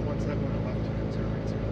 off once that one left turns are right